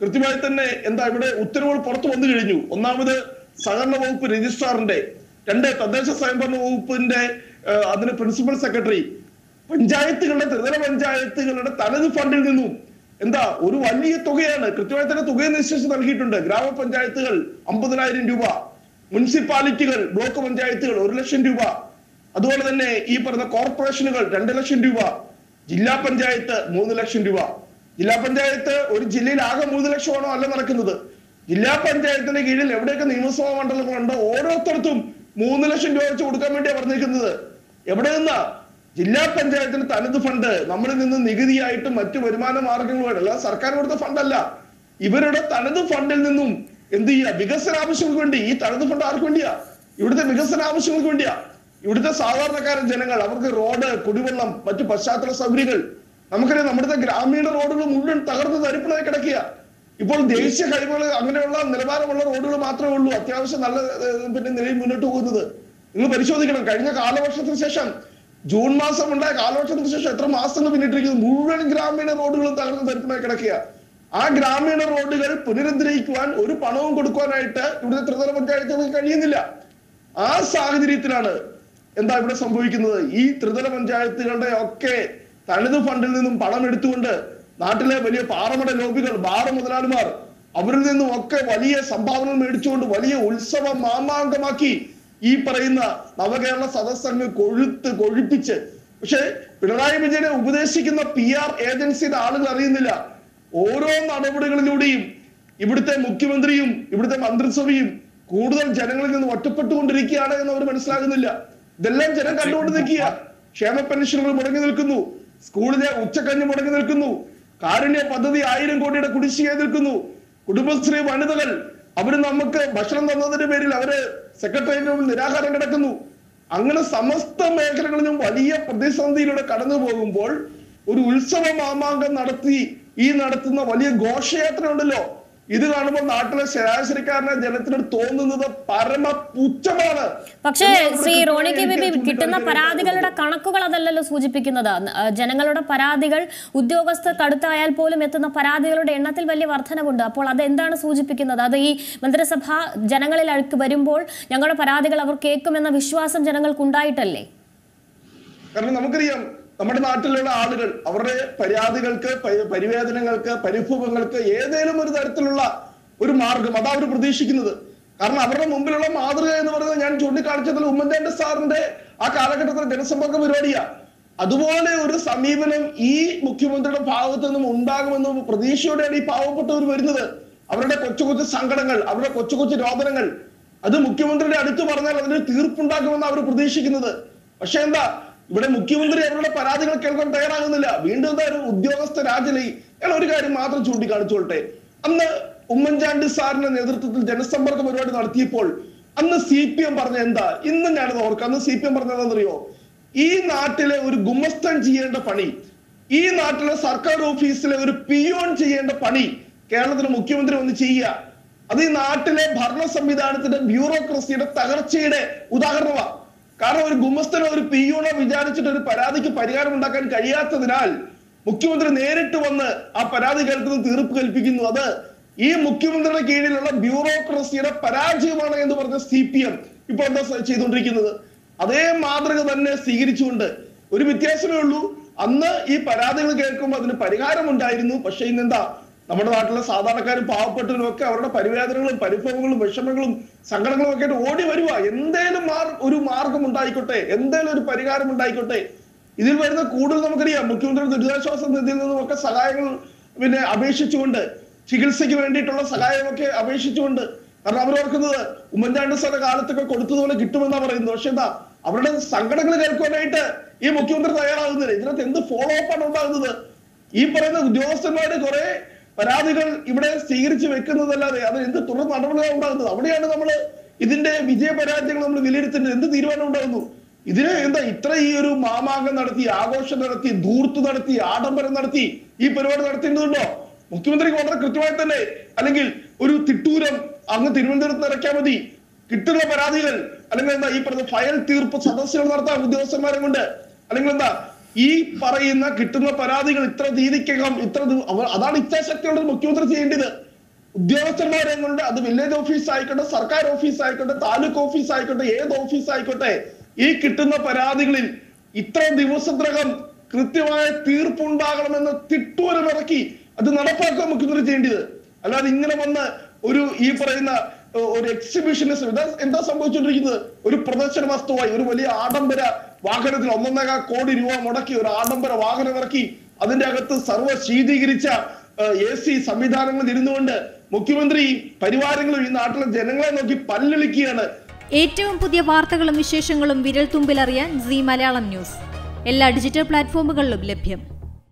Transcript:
കൃത്യമായി തന്നെ എന്താ ഇവിടെ ഉത്തരവുകൾ പുറത്തു വന്നു കഴിഞ്ഞു. ഒന്നാമത് സഹകരണ വകുപ്പ് രജിസ്ട്രാറിന്റെ രണ്ട് തദ്ദേശ സ്വയംഭരണ വകുപ്പിന്റെ അതിന് പ്രിൻസിപ്പൽ സെക്രട്ടറി പഞ്ചായത്തുകളുടെ ത്രിതല പഞ്ചായത്തുകളുടെ തനത് ഫണ്ടിൽ നിന്നും എന്താ ഒരു വലിയ തുകയാണ് കൃത്യമായി തന്നെ തുക നിശ്ചയിച്ച് നൽകിയിട്ടുണ്ട്. ഗ്രാമപഞ്ചായത്തുകൾ അമ്പതിനായിരം രൂപ മുനിസിപ്പാലിറ്റികൾ ബ്ലോക്ക് പഞ്ചായത്തുകൾ ഒരു ലക്ഷം രൂപ. അതുപോലെ തന്നെ ഈ പറഞ്ഞ കോർപ്പറേഷനുകൾ രണ്ട് ലക്ഷം രൂപ ജില്ലാ പഞ്ചായത്ത് മൂന്ന് ലക്ഷം രൂപ. ജില്ലാ പഞ്ചായത്ത് ഒരു ജില്ലയിൽ ആകെ മൂന്ന് ലക്ഷമാണോ അല്ല നടക്കുന്നത്? ജില്ലാ പഞ്ചായത്തിന്റെ കീഴിൽ എവിടെയൊക്കെ നിയമസഭാ മണ്ഡലങ്ങളുണ്ടോ ഓരോരുത്തർക്കും മൂന്ന് ലക്ഷം രൂപ വെച്ച് കൊടുക്കാൻ വേണ്ടിയാണ് പറഞ്ഞിരിക്കുന്നത്. എവിടെ നിന്നാ? ജില്ലാ പഞ്ചായത്തിന് തനത് ഫണ്ട് നമ്മളിൽ നിന്ന് നികുതിയായിട്ടും മറ്റു വരുമാന മാർഗങ്ങളുമായിട്ട് അല്ല സർക്കാർ കൊടുത്ത ഫണ്ടല്ല ഇവരുടെ തനത് ഫണ്ടിൽ നിന്നും എന്ത് ചെയ്യുക വികസന ആവശ്യങ്ങൾക്ക് വേണ്ടി ഈ തനത് ഫണ്ട് ആർക്ക് വേണ്ടിയാ? ഇവിടുത്തെ വികസന ആവശ്യങ്ങൾക്ക് വേണ്ടിയാ. ഇവിടുത്തെ സാധാരണക്കാരൻ ജനങ്ങൾ അവർക്ക് റോഡ് കുടിവെള്ളം മറ്റു പശ്ചാത്തല സൗകര്യങ്ങൾ നമുക്കറിയാം നമ്മുടെ ഗ്രാമീണ റോഡുകൾ മുഴുവൻ തകർന്ന് തരിപ്പണായി കിടക്കുക ഇപ്പോൾ ദേശീയ കഴിവുകൾ അങ്ങനെയുള്ള നിലവാരമുള്ള റോഡുകൾ മാത്രമേ ഉള്ളൂ. അത്യാവശ്യം നല്ല പിന്നെ നിലയിൽ മുന്നോട്ട് പോകുന്നത്. നിങ്ങൾ പരിശോധിക്കണം. കഴിഞ്ഞ കാലവർഷത്തിന് ശേഷം ജൂൺ മാസം ഉണ്ടായ കാലവർഷത്തിന് ശേഷം എത്ര മാസങ്ങൾ പിന്നിട്ടിരിക്കുന്നു? മുഴുവൻ ഗ്രാമീണ റോഡുകളും തകർന്ന് തരിപ്പണായി കിടക്കുക ആ ഗ്രാമീണ റോഡുകൾ പുനരുദ്ധരിക്കുവാൻ ഒരു പണവും കൊടുക്കുവാനായിട്ട് ഇവിടുത്തെ ത്രിതല പഞ്ചായത്തുകൾക്ക് കഴിയുന്നില്ല. ആ സാഹചര്യത്തിലാണ് എന്താ ഇവിടെ സംഭവിക്കുന്നത്? ഈ ത്രിതല പഞ്ചായത്തുകളുടെ ഒക്കെ തനത് ഫണ്ടിൽ നിന്നും പണം എടുത്തുകൊണ്ട് നാട്ടിലെ വലിയ പാറമട ലോബികൾ ബാർ മുതലാളിമാർ അവരിൽ നിന്നും ഒക്കെ വലിയ സംഭാവനകൾ മേടിച്ചുകൊണ്ട് വലിയ ഉത്സവം മാമാങ്കമാക്കി ഈ പറയുന്ന നവകേരള സദസ്സങ്ങ് കൊഴുത്ത് കൊഴുപ്പിച്ച്. പക്ഷെ പിണറായി വിജയനെ ഉപദേശിക്കുന്ന പി ആർ ഏജൻസിയുടെ ആളുകൾ അറിയുന്നില്ല. ഓരോ നടപടികളിലൂടെയും ഇവിടുത്തെ മുഖ്യമന്ത്രിയും ഇവിടുത്തെ മന്ത്രിസഭയും കൂടുതൽ ജനങ്ങളിൽ നിന്ന് ഒറ്റപ്പെട്ടുകൊണ്ടിരിക്കുകയാണ് എന്ന് അവർ മനസ്സിലാകുന്നില്ല. ഇതെല്ലാം ജനം കണ്ടുകൊണ്ട് നിൽക്കുക ക്ഷേമ പെൻഷനുകൾ മുടങ്ങി നിൽക്കുന്നു. സ്കൂളിലെ ഉച്ചക്കഞ്ഞ് മുടങ്ങി നിൽക്കുന്നു. കാരുണ്യ പദ്ധതി ആയിരം കോടിയുടെ കുടിശ്ശിക നിൽക്കുന്നു. കുടുംബശ്രീ വനിതകൾ അവർ നമുക്ക് ഭക്ഷണം തന്നതിന്റെ പേരിൽ അവർ സെക്രട്ടേറിയറ്റിന് നിരാഹാരം കിടക്കുന്നു. അങ്ങനെ സമസ്ത മേഖലകളിലും വലിയ പ്രതിസന്ധിയിലൂടെ കടന്നു പോകുമ്പോൾ ഒരു ഉത്സവ മാമാങ്കം നടത്തി ഈ നടത്തുന്ന വലിയ ഘോഷയാത്ര ഉണ്ടല്ലോ ഇത് കാണുമ്പോൾ നാട്ടിലെ ശരാശരിക്കാരനെ ജനത്തിന് തോന്നുന്നത് പരമ പുച്ഛമാണ് പക്ഷേ ശ്രീ റോണി കെ ബേബി കിട്ടുന്ന പരാതികളുടെ കണക്കുകൾ അതല്ലല്ലോ സൂചിപ്പിക്കുന്നത്. ജനങ്ങളുടെ പരാതികൾ ഉദ്യോഗസ്ഥർ കടുത്തായാൽ പോലും എത്തുന്ന പരാതികളുടെ എണ്ണത്തിൽ വലിയ വർധനവുണ്ട്. അപ്പോൾ അത് എന്താണ് സൂചിപ്പിക്കുന്നത്? അത് ഈ മന്ത്രിസഭ ജനങ്ങളിൽ അഴുക്ക് വരുമ്പോൾ ഞങ്ങളുടെ പരാതികൾ അവർ കേൾക്കുമെന്ന വിശ്വാസം ജനങ്ങൾക്ക് ഉണ്ടായിട്ടല്ലേ കാരണം നമുക്കറിയാം നമ്മുടെ നാട്ടിലുള്ള ആളുകൾ അവരുടെ പരാതികൾക്ക് പരിവേദനങ്ങൾക്ക് പരിഭവങ്ങൾക്ക് ഏതെങ്കിലും ഒരു തരത്തിലുള്ള ഒരു മാർഗം. അതാ അവർ പ്രതീക്ഷിക്കുന്നത്. കാരണം അവരുടെ മുമ്പിലുള്ള മാതൃക എന്ന് പറയുന്നത് ഞാൻ ചൂണ്ടിക്കാണിച്ചതിൽ ഉമ്മൻചാണ്ടി സാറിന്റെ ആ കാലഘട്ടത്തിലെ ജനസമ്പർക്ക പരിപാടിയാ. അതുപോലെ ഒരു സമീപനം ഈ മുഖ്യമന്ത്രിയുടെ ഭാഗത്തു നിന്നും ഉണ്ടാകുമെന്ന് പ്രതീക്ഷയോടെയാണ് ഈ പാവപ്പെട്ടവർ വരുന്നത്. അവരുടെ കൊച്ചു കൊച്ചു സങ്കടങ്ങൾ അവരുടെ കൊച്ചു കൊച്ചു രോദനങ്ങൾ. അത് മുഖ്യമന്ത്രിയുടെ അടുത്ത് പറഞ്ഞാൽ അതിന് തീർപ്പുണ്ടാകുമെന്ന് അവർ പ്രതീക്ഷിക്കുന്നത്. പക്ഷെ എന്താ ഇവിടെ മുഖ്യമന്ത്രി അവരുടെ പരാതികൾ കേൾക്കാൻ തയ്യാറാകുന്നില്ല. വീണ്ടും എന്താ ഒരു ഉദ്യോഗസ്ഥ രാജലി ഞാൻ ഒരു കാര്യം മാത്രം ചൂണ്ടിക്കാണിച്ചോട്ടെ. അന്ന് ഉമ്മൻചാണ്ടി സാറിന്റെ നേതൃത്വത്തിൽ ജനസമ്പർക്ക പരിപാടി നടത്തിയപ്പോൾ അന്ന് സി പി എം പറഞ്ഞ എന്താ? ഇന്ന് ഞാനത് ഓർക്കാം. അന്ന് സി പി എം പറഞ്ഞതെന്നറിയോ ഈ നാട്ടിലെ ഒരു ഗുമസ്തൻ ചെയ്യേണ്ട പണി ഈ നാട്ടിലെ സർക്കാർ ഓഫീസിലെ ഒരു പിയോൺ ചെയ്യേണ്ട പണി കേരളത്തിലെ മുഖ്യമന്ത്രി ഒന്ന് ചെയ്യുക. അത് ഈ നാട്ടിലെ ഭരണ സംവിധാനത്തിന്റെ ബ്യൂറോക്രസിയുടെ തകർച്ചയുടെ ഉദാഹരണമാണ് കാരണം ഒരു ഗുമസ്തനോ ഒരു പിയൂണോ വിചാരിച്ചിട്ട് ഒരു പരാതിക്ക് പരിഹാരം ഉണ്ടാക്കാൻ കഴിയാത്തതിനാൽ മുഖ്യമന്ത്രി നേരിട്ട് വന്ന് ആ പരാതി കേൾക്കുന്നത് തീർപ്പ് കൽപ്പിക്കുന്നു. അത് ഈ മുഖ്യമന്ത്രിയുടെ കീഴിലുള്ള ബ്യൂറോക്രസിയുടെ പരാജയമാണ് എന്ന് പറഞ്ഞ സി പി എം ഇപ്പോൾ എന്താ ചെയ്തുകൊണ്ടിരിക്കുന്നത്. അതേ മാതൃക തന്നെ സ്വീകരിച്ചുകൊണ്ട് ഒരു വ്യത്യാസമേ ഉള്ളൂ. അന്ന് ഈ പരാതികൾ കേൾക്കുമ്പോൾ അതിന് പരിഹാരം ഉണ്ടായിരുന്നു. പക്ഷെ ഇന്നെന്താ? നമ്മുടെ നാട്ടിലെ സാധാരണക്കാരും പാവപ്പെട്ടവരും ഒക്കെ അവരുടെ പരിവേദനകളും പരിഭവങ്ങളും വിഷമങ്ങളും സങ്കടങ്ങളും ഒക്കെ ആയിട്ട് ഓടി വരുക എന്തേലും മാർ ഒരു മാർഗം ഉണ്ടായിക്കോട്ടെ എന്തേലും ഒരു പരിഹാരം ഉണ്ടായിക്കോട്ടെ. ഇതിൽ വരുന്ന കൂടുതൽ നമുക്കറിയാം. മുഖ്യമന്ത്രി ദുരിതാശ്വാസ നിധിയിൽ നിന്നും ഒക്കെ സഹായങ്ങൾ പിന്നെ അപേക്ഷിച്ചുകൊണ്ട് ചികിത്സയ്ക്ക് വേണ്ടിയിട്ടുള്ള സഹായമൊക്കെ അപേക്ഷിച്ചുകൊണ്ട്. കാരണം അവർ ഓർക്കുന്നത് ഉമ്മൻചാണ്ടി സാറിന്റെ കാലത്തൊക്കെ കൊടുത്തതുപോലെ കിട്ടുമെന്നാ പറയുന്നത്. പക്ഷെ എന്താ അവരുടെ സങ്കടങ്ങൾ കേൾക്കുവാനായിട്ട് ഈ മുഖ്യമന്ത്രി തയ്യാറാകുന്നില്ല. ഇതിനകത്ത് എന്ത് ഫോളോ അപ്പ് ആണ് ഉണ്ടാകുന്നത്? ഈ പറയുന്ന ഉദ്യോഗസ്ഥന്മാരുടെ കുറെ പരാതികൾ ഇവിടെ സ്വീകരിച്ചു വെക്കുന്നതല്ലാതെ അത് എന്ത് തുടർ നടപടികളാണ് ഉണ്ടാകുന്നത്? അവിടെയാണ് നമ്മൾ ഇതിന്റെ വിജയ പരാജയങ്ങൾ നമ്മൾ വിലയിരുത്തേണ്ടത്. എന്ത് തീരുമാനം ഉണ്ടാകുന്നു? ഇതിന് എന്താ ഇത്ര ഈ ഒരു മാമാങ്കം നടത്തി ആഘോഷം നടത്തി ധൂർത്ത് നടത്തി ആഡംബരം നടത്തി ഈ പരിപാടി നടത്തേണ്ടതുണ്ടോ? മുഖ്യമന്ത്രിക്ക് വളരെ കൃത്യമായി തന്നെ അല്ലെങ്കിൽ ഒരു തിട്ടൂരം അങ്ങ് തിരുവനന്തപുരത്ത് നിറയ്ക്കാൻ മതി. കിട്ടുന്ന പരാതികൾ അല്ലെങ്കിൽ എന്താ ഈ പറഞ്ഞ ഫയൽ തീർപ്പ് സദസ്സുകൾ നടത്താൻ ഉദ്യോഗസ്ഥന്മാരെ കൊണ്ട് അല്ലെങ്കിൽ എന്താ ഈ പറയുന്ന കിട്ടുന്ന പരാതികൾ ഇത്ര തീയതിക്കകം ഇത്ര അതാണ് ഇച്ഛാശക്തിയുള്ള ഒരു മുഖ്യമന്ത്രി ചെയ്യേണ്ടത്. ഉദ്യോഗസ്ഥന്മാരെ കൊണ്ട് അത് വില്ലേജ് ഓഫീസ് ആയിക്കോട്ടെ സർക്കാർ ഓഫീസ് ആയിക്കോട്ടെ താലൂക്ക് ഓഫീസ് ആയിക്കോട്ടെ ഏത് ഓഫീസ് ആയിക്കോട്ടെ ഈ കിട്ടുന്ന പരാതികളിൽ ഇത്ര ദിവസത്തിനകം കൃത്യമായ തീർപ്പുണ്ടാകണമെന്ന് തിട്ടൂരമിറക്കി അത് നടപ്പാക്കുക മുഖ്യമന്ത്രി ചെയ്യേണ്ടത്. അല്ലാതെ ഇങ്ങനെ വന്ന് ഒരു ഈ പറയുന്ന ഒരു എക്സിബിഷനിസം ഇതാ എന്താ സംഭവിച്ചുകൊണ്ടിരിക്കുന്നത്? ഒരു പ്രദർശന വസ്തുവായി ഒരു വലിയ ആഡംബര വാഹനത്തിൽ ഒന്നൊന്നര കോടി രൂപ മുടക്കി ഒരു ആഡംബര വാഹനം ഇറക്കി. അതിന്റെ അകത്ത് സർവ ശീതീകരിച്ച എ സി സംവിധാനങ്ങളിൽ ഇരുന്നുകൊണ്ട് മുഖ്യമന്ത്രി പരിവാരങ്ങളും ഈ നാട്ടിലെ ജനങ്ങളെ നോക്കി പല്ലിളിക്കുകയാണ്. ഏറ്റവും പുതിയ വാർത്തകളും വിശേഷങ്ങളും വിരൽ തുമ്പിലറിയാൻ സി മലയാളം ന്യൂസ്. എല്ലാ ഡിജിറ്റൽ പ്ലാറ്റ്ഫോമുകളിലും ലഭ്യം.